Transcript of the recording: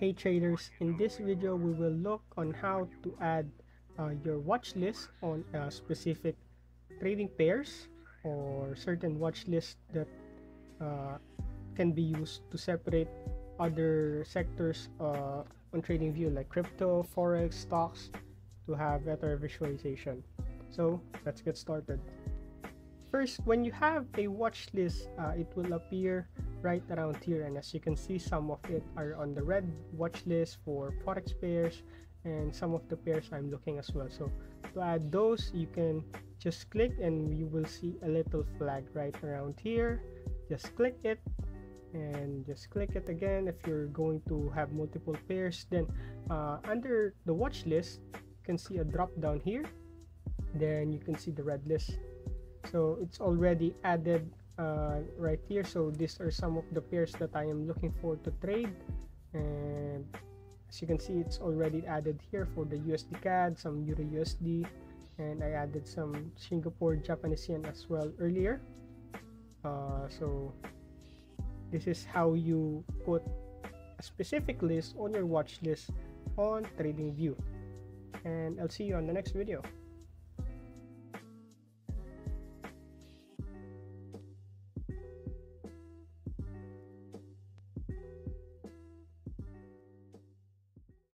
Hey traders, in this video we will look on how to add uh, your watch list on specific trading pairs or certain watch list that uh, can be used to separate other sectors uh, on TradingView like crypto, forex, stocks to have better visualization. So let's get started. First, when you have a watch list, uh, it will appear right around here and as you can see some of it are on the red watch list for forex pairs and some of the pairs I'm looking as well. So to add those you can just click and you will see a little flag right around here. Just click it and just click it again. If you're going to have multiple pairs then uh, under the watch list you can see a drop down here. Then you can see the red list. So it's already added uh, right here. So these are some of the pairs that I am looking for to trade. And as you can see it's already added here for the USD CAD some Euro USD and I added some Singapore Japanese yen as well earlier. Uh, so this is how you put a specific list on your watch list on TradingView and I'll see you on the next video